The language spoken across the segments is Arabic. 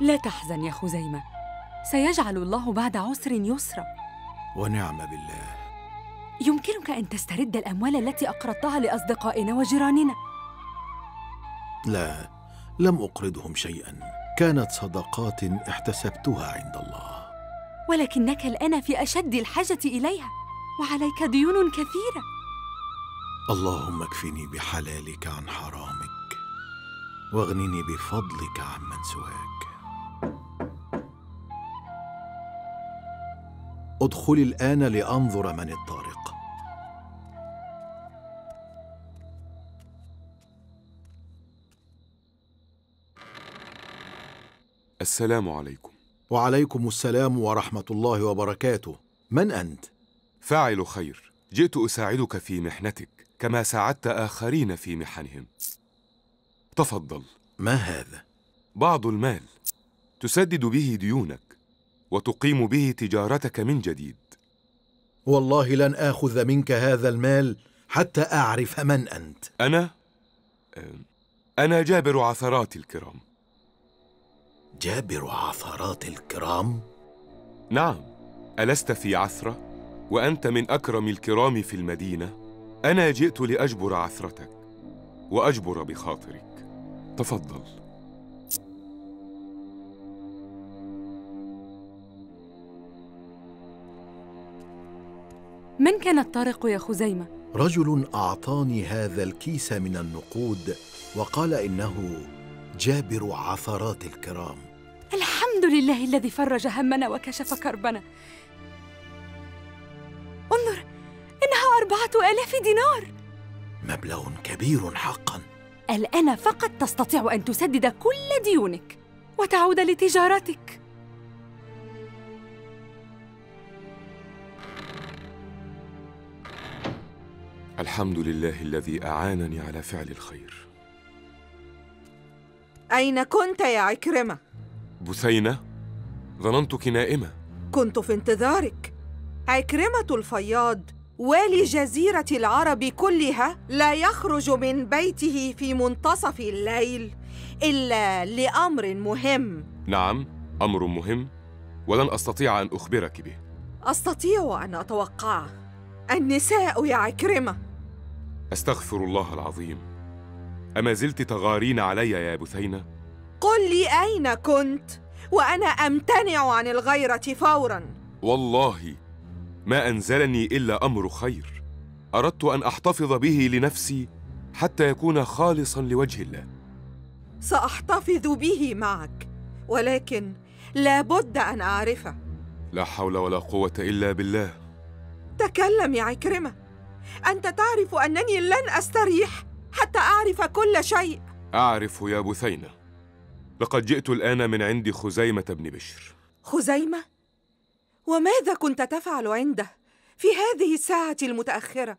لا تحزن يا خزيمة. سيجعل الله بعد عسر يسرا. ونعم بالله. يمكنك أن تسترد الأموال التي أقرضتها لأصدقائنا وجيراننا. لا لم أقرضهم شيئا. كانت صدقات احتسبتها عند الله. ولكنك الآن في أشد الحاجة إليها. وعليك ديون كثيرة. اللهم اكفني بحلالك عن حرامك واغنني بفضلك عمن سواك. ادخلي الآن لأنظر من الطارق. السلام عليكم. وعليكم السلام ورحمة الله وبركاته. من أنت؟ فاعل خير. جئت أساعدك في محنتك كما ساعدت آخرين في محنهم. تفضل. ما هذا؟ بعض المال. تسدد به ديونك. وتقيم به تجارتك من جديد. والله لن آخذ منك هذا المال حتى أعرف من أنت. أنا؟ أنا جابر عثرات الكرام. جابر عثرات الكرام؟ نعم ألست في عثرة؟ وأنت من أكرم الكرام في المدينة؟ أنا جئت لأجبر عثرتك وأجبر بخاطرك. تفضل. من كان الطارق يا خزيمة؟ رجل أعطاني هذا الكيس من النقود وقال إنه جابر عثرات الكرام. الحمد لله الذي فرج همنا وكشف كربنا. انظر إنها أربعة آلاف دينار. مبلغ كبير حقا. الآن فقط تستطيع أن تسدد كل ديونك وتعود لتجارتك. الحمد لله الذي أعانني على فعل الخير. أين كنت يا عكرمة؟ بثينة ظننتك نائمة. كنت في انتظارك. عكرمة الفياض والي جزيرة العرب كلها لا يخرج من بيته في منتصف الليل إلا لأمر مهم. نعم أمر مهم ولن أستطيع أن أخبرك به. أستطيع أن أتوقعه. النساء يا عكرمة. أستغفر الله العظيم. أما زلت تغارين علي يا بثينة؟ قل لي أين كنت وأنا أمتنع عن الغيرة فوراً. والله ما أنزلني إلا أمر خير. أردت أن أحتفظ به لنفسي حتى يكون خالصا لوجه الله. سأحتفظ به معك ولكن لابد أن أعرفه. لا حول ولا قوة إلا بالله. تكلم يا عكرمة. أنت تعرف أنني لن أستريح حتى أعرف كل شيء أعرف يا بثينة لقد جئت الآن من عند خزيمة بن بشر خزيمة؟ وماذا كنت تفعل عنده في هذه الساعة المتأخرة؟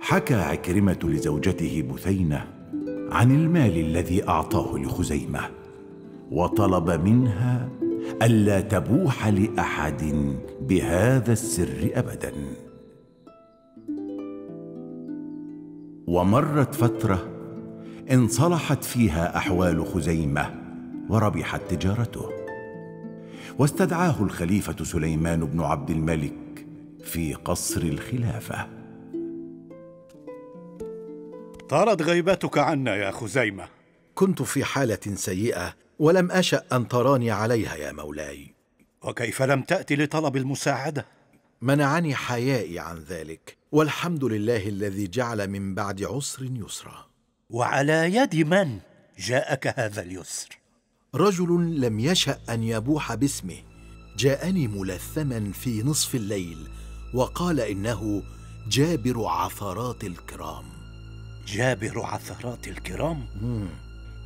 حكى عكرمة لزوجته بثينة عن المال الذي أعطاه لخزيمة وطلب منها ألا تبوح لأحد بهذا السر أبداً ومرت فترة انصلحت فيها أحوال خزيمة وربحت تجارته. واستدعاه الخليفة سليمان بن عبد الملك في قصر الخلافة. طالت غيبتك عنا يا خزيمة. كنت في حالة سيئة ولم أشأ أن تراني عليها يا مولاي. وكيف لم تات لطلب المساعدة؟ منعني حيائي عن ذلك والحمد لله الذي جعل من بعد عسر يسرا. وعلى يد من جاءك هذا اليسر؟ رجل لم يشأ أن يبوح باسمه جاءني ملثما في نصف الليل وقال إنه جابر عثرات الكرام. جابر عثرات الكرام؟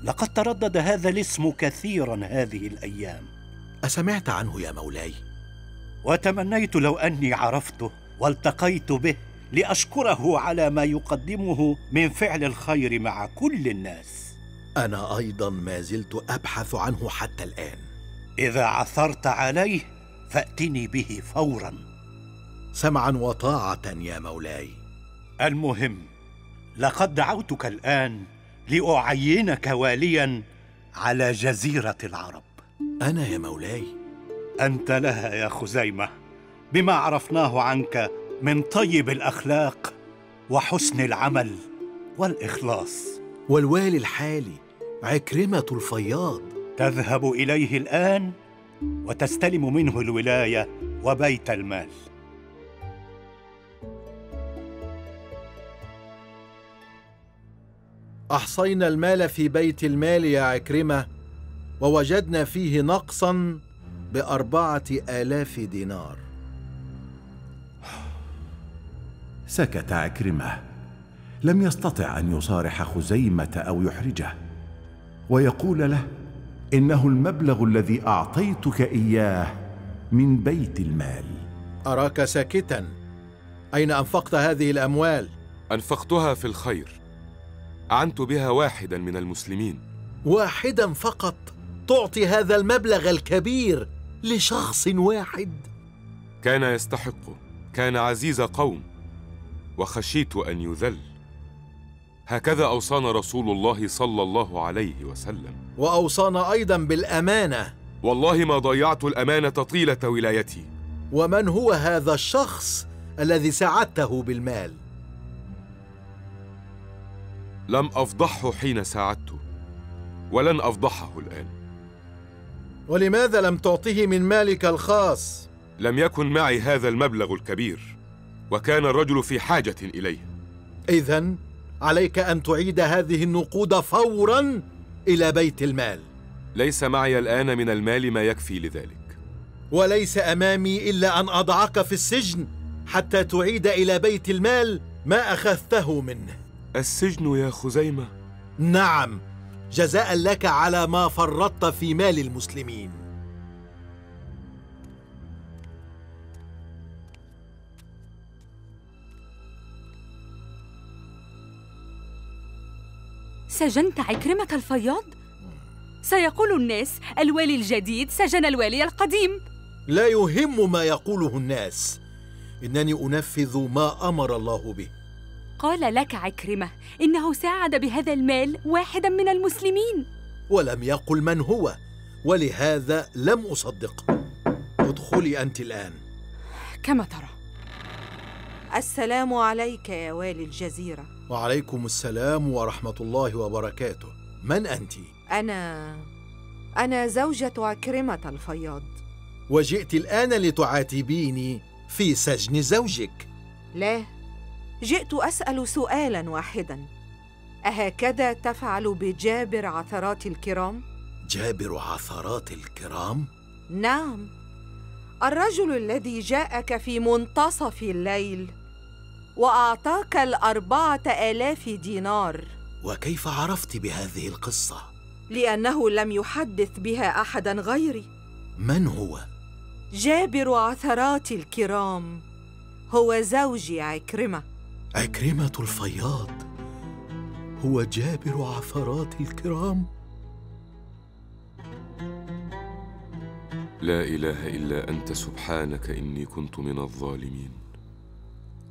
لقد تردد هذا الاسم كثيرا هذه الأيام. أسمعت عنه يا مولاي؟ وتمنيت لو أني عرفته والتقيت به لأشكره على ما يقدمه من فعل الخير مع كل الناس. أنا أيضا ما زلت أبحث عنه حتى الآن. إذا عثرت عليه فأتني به فورا. سمعا وطاعة يا مولاي. المهم لقد دعوتك الآن لأعينك واليا على جزيرة العرب. أنا يا مولاي. أنت لها يا خزيمة بما عرفناه عنك من طيب الأخلاق وحسن العمل والإخلاص. والوالي الحالي عكرمة الفياض. تذهب إليه الآن وتستلم منه الولاية وبيت المال. أحصينا المال في بيت المال يا عكرمة ووجدنا فيه نقصا بأربعة آلاف دينار. سكت عكرمة. لم يستطع أن يصارح خزيمة أو يحرجه. ويقول له إنه المبلغ الذي أعطيتك إياه من بيت المال. أراك ساكتا؟ أين أنفقت هذه الأموال؟ أنفقتها في الخير. أعنت بها واحدا من المسلمين. واحدا فقط؟ تعطي هذا المبلغ الكبير لشخص واحد. كان يستحقه كان عزيز قوم وخشيت أن يذل. هكذا اوصانا رسول الله صلى الله عليه وسلم. واوصانا أيضا بالأمانة. والله ما ضيعت الأمانة طيلة ولايتي. ومن هو هذا الشخص الذي ساعدته بالمال؟ لم أفضحه حين ساعدته ولن أفضحه الآن. ولماذا لم تعطه من مالك الخاص؟ لم يكن معي هذا المبلغ الكبير وكان الرجل في حاجة إليه. اذا عليك أن تعيد هذه النقود فورا إلى بيت المال. ليس معي الآن من المال ما يكفي لذلك. وليس أمامي إلا أن أضعك في السجن حتى تعيد إلى بيت المال ما أخذته منه. السجن يا خزيمة؟ نعم جزاء لك على ما فرطت في مال المسلمين. سجنت عكرمة الفياض؟ سيقول الناس الوالي الجديد سجن الوالي القديم. لا يهم ما يقوله الناس. إنني أنفذ ما أمر الله به. قال لك عكرمة إنه ساعد بهذا المال واحدا من المسلمين. ولم يقل من هو ولهذا لم اصدقه ادخلي أنت الآن. كما ترى. السلام عليك يا والي الجزيرة. وعليكم السلام ورحمة الله وبركاته. من أنت؟ أنا أنا زوجة عكرمة الفياض. وجئت الآن لتعاتبيني في سجن زوجك. لا جئت أسأل سؤالا واحدا. أهكذا تفعل بجابر عثرات الكرام؟ جابر عثرات الكرام؟ نعم. الرجل الذي جاءك في منتصف الليل وأعطاك الأربعة آلاف دينار. وكيف عرفت بهذه القصة؟ لأنه لم يحدث بها أحدا غيري. من هو؟ جابر عثرات الكرام. هو زوجي عكرمة الفياض هو جابر عثرات الكرام. لا إله إلا أنت سبحانك إني كنت من الظالمين.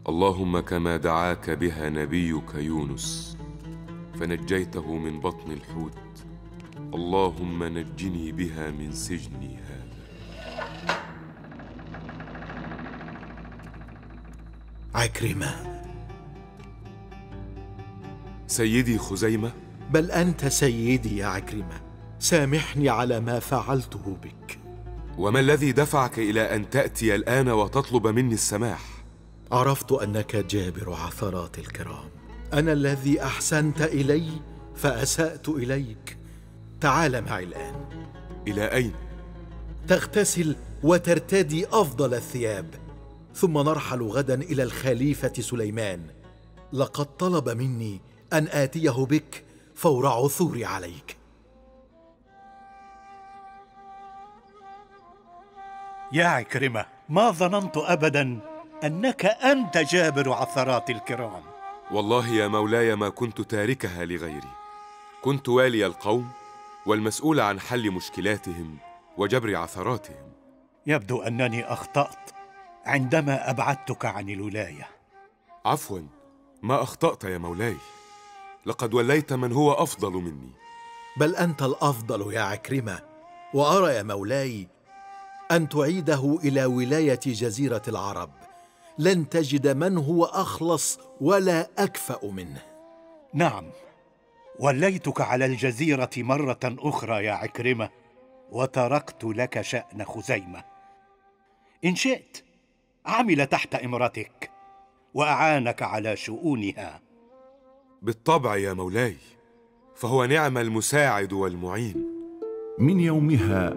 اللهم كما دعاك بها نبيك يونس فنجيته من بطن الحوت. اللهم نجني بها من سجني هذا. عكرمة سيدي خزيمة؟ بل أنت سيدي يا عكرمة. سامحني على ما فعلته بك. وما الذي دفعك إلى أن تأتي الآن وتطلب مني السماح؟ عرفت أنك جابر عثرات الكرام. أنا الذي أحسنت إلي فأسأت إليك. تعال معي الآن. إلى أين؟ تغتسل وترتدي أفضل الثياب. ثم نرحل غدا إلى الخليفة سليمان. لقد طلب مني أن آتيه بك فور عثوري عليك. يا عكرمة ما ظننت ابدا أنك أنت جابر عثرات الكرام. والله يا مولاي ما كنت تاركها لغيري. كنت والي القوم والمسؤول عن حل مشكلاتهم وجبر عثراتهم. يبدو أنني أخطأت عندما أبعدتك عن الولاية. عفوا ما أخطأت يا مولاي. لقد وليت من هو أفضل مني. بل أنت الأفضل يا عكرمة وأرى يا مولاي أن تعيده إلى ولاية جزيرة العرب. لن تجد من هو أخلص ولا أكفأ منه. نعم وليتك على الجزيرة مرة أخرى يا عكرمة وتركت لك شأن خزيمة. إن شئت عمل تحت إمرتك وأعانك على شؤونها. بالطبع يا مولاي فهو نعم المساعد والمعين. من يومها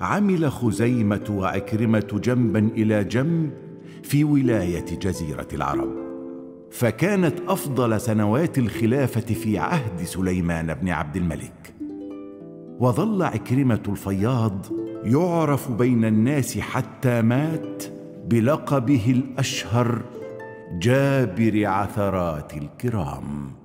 عمل خزيمة وعكرمة جنبا إلى جنب في ولاية جزيرة العرب. فكانت أفضل سنوات الخلافة في عهد سليمان بن عبد الملك. وظل عكرمة الفياض يعرف بين الناس حتى مات بلقبه الأشهر جابر عثرات الكرام.